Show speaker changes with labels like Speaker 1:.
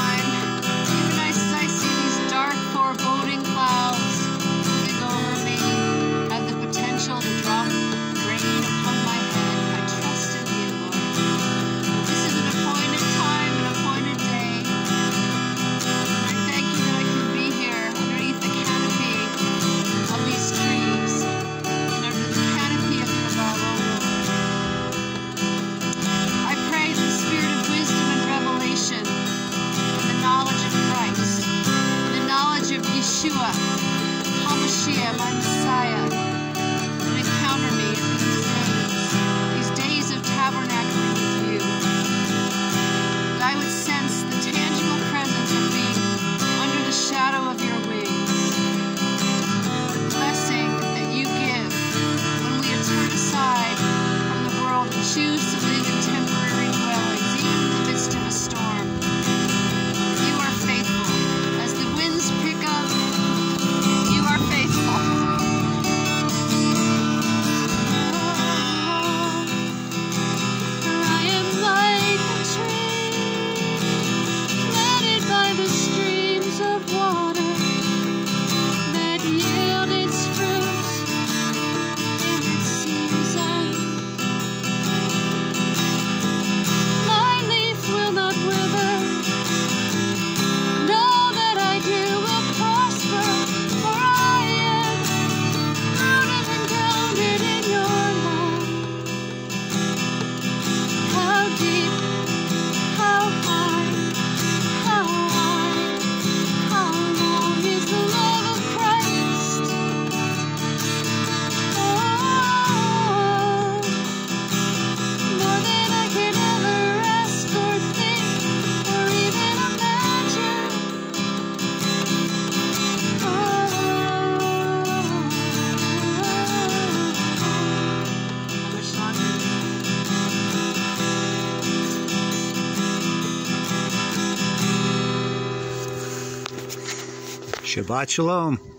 Speaker 1: time, even as I see these dark, foreboding clouds. Yeshua, HaMashiach, my Messiah, and encounter me. In these days, these days of tabernacling with you. That I would sense the tangible presence of being under the shadow of your wings, the blessing that you give when we turn aside from the world and choose to live in
Speaker 2: Shabbat Shalom.